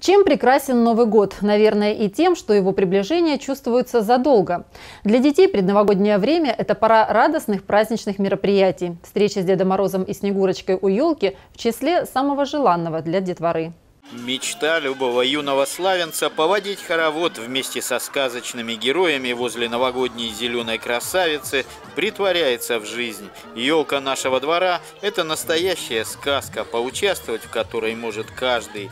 Чем прекрасен Новый год? Наверное, и тем, что его приближение чувствуется задолго. Для детей предновогоднее время – это пора радостных праздничных мероприятий. Встреча с Дедом Морозом и Снегурочкой у елки в числе самого желанного для детворы. Мечта любого юного славянца – поводить хоровод вместе со сказочными героями возле новогодней зеленой красавицы притворяется в жизнь. Елка нашего двора – это настоящая сказка, поучаствовать в которой может каждый.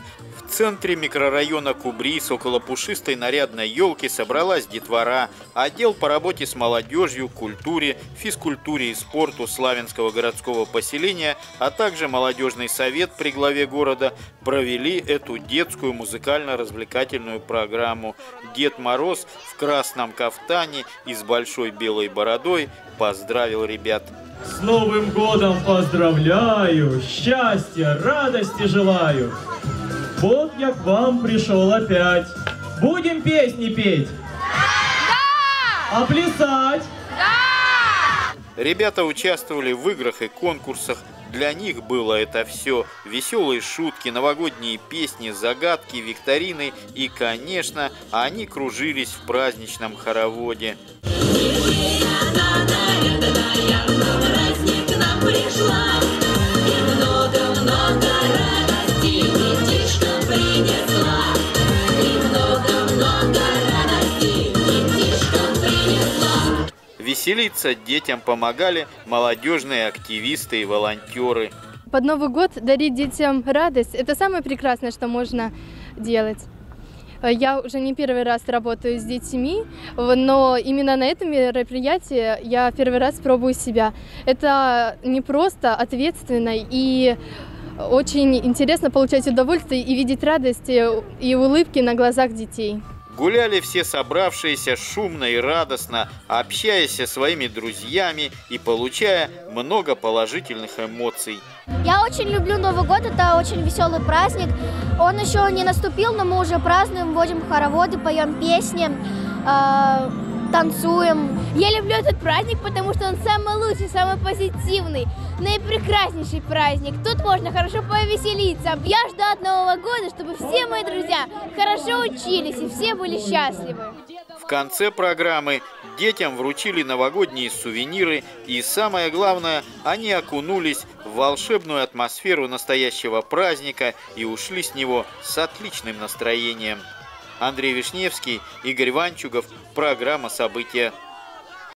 В центре микрорайона Кубрис около пушистой нарядной елки собралась детвора, отдел по работе с молодежью, культуре, физкультуре и спорту Славянского городского поселения, а также молодежный совет при главе города провели эту детскую музыкально-развлекательную программу. Дед Мороз в красном кафтане и с большой белой бородой поздравил ребят. С Новым годом поздравляю, счастья, радости желаю. Вот я к вам пришел опять. Будем песни петь? Да! А плясать? Да! Ребята участвовали в играх и конкурсах. Для них было это все. Веселые шутки, новогодние песни, загадки, викторины и, конечно, они кружились в праздничном хороводе. Веселиться детям помогали молодежные активисты и волонтеры. Под Новый год дарить детям радость – это самое прекрасное, что можно делать. Я уже не первый раз работаю с детьми, но именно на этом мероприятии я первый раз пробую себя. Это не просто ответственно и очень интересно получать удовольствие и видеть радость и улыбки на глазах детей. Гуляли все собравшиеся шумно и радостно, общаясь со своими друзьями и получая много положительных эмоций. Я очень люблю Новый год, это очень веселый праздник. Он еще не наступил, но мы уже празднуем, вводим хороводы, поем песни. Танцуем. Я люблю этот праздник, потому что он самый лучший, самый позитивный, наипрекраснейший праздник. Тут можно хорошо повеселиться. Я жду от Нового года, чтобы все мои друзья хорошо учились и все были счастливы. В конце программы детям вручили новогодние сувениры и, самое главное, они окунулись в волшебную атмосферу настоящего праздника и ушли с него с отличным настроением. Андрей Вишневский, Игорь Ванчугов. Программа «События».